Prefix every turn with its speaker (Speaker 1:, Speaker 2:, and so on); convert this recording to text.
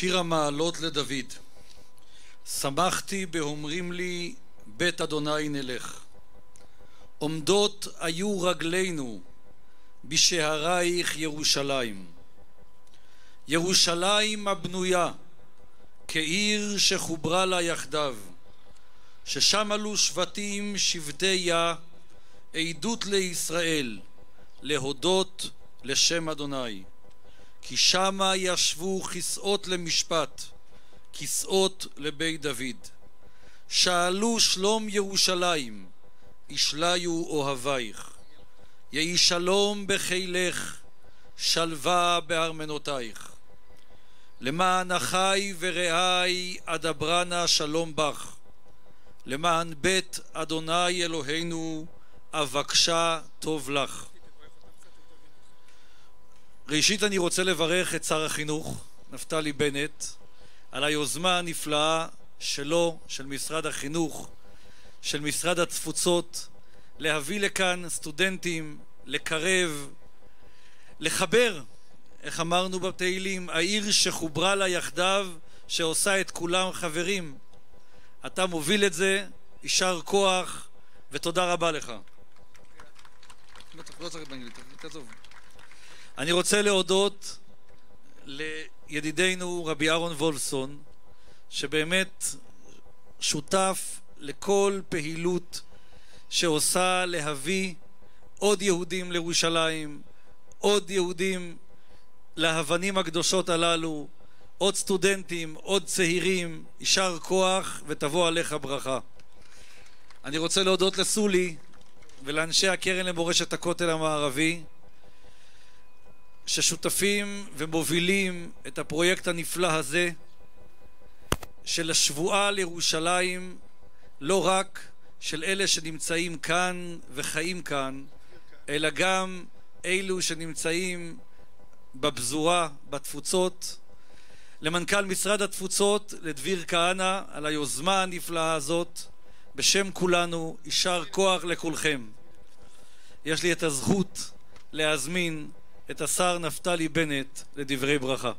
Speaker 1: שיר המעלות לדוד. שמחתי באומרים לי בית אדוני נלך. עומדות היו רגלינו בשערייך ירושלים. ירושלים הבנויה כעיר שחוברה לה יחדיו. ששם עלו שבטים שבטיה עדות לישראל להודות לשם אדוני כי שמה ישבו כסאות למשפט כסאות לבית דוד. שאלו שלום ירושלים ישליו אוהבייך. יהי שלום בחילך שלווה בארמנותייך. למען אחי ורעי אדברנה שלום בך. למען בית אדוני אלוהינו אבקשה טוב לך ראשית אני רוצה לברך את שר החינוך נפתלי בנט על היוזמה הנפלאה שלו, של משרד החינוך, של משרד התפוצות, להביא לכאן סטודנטים, לקרב, לחבר, איך אמרנו בתהילים, העיר שחוברה לה יחדיו, שעושה את כולם חברים. אתה מוביל את זה, יישר כוח, ותודה רבה לך. אני רוצה להודות לידידנו רבי אהרון וולפסון, שבאמת שותף לכל פעילות שעושה להביא עוד יהודים לירושלים, עוד יהודים להבנים הקדושות הללו, עוד סטודנטים, עוד צעירים, יישר כוח ותבוא עליך ברכה. אני רוצה להודות לסולי ולאנשי הקרן למורשת הכותל המערבי ששותפים ומובילים את הפרויקט הנפלא הזה של השבועה לירושלים לא רק של אלה שנמצאים כאן וחיים כאן אלא גם אלו שנמצאים בפזורה, בתפוצות. למנכ"ל משרד התפוצות, לדביר כהנא על היוזמה הנפלאה הזאת. בשם כולנו, יישר כוח לכולכם. יש לי את הזכות להזמין את השר נפתלי בנט לדברי ברכה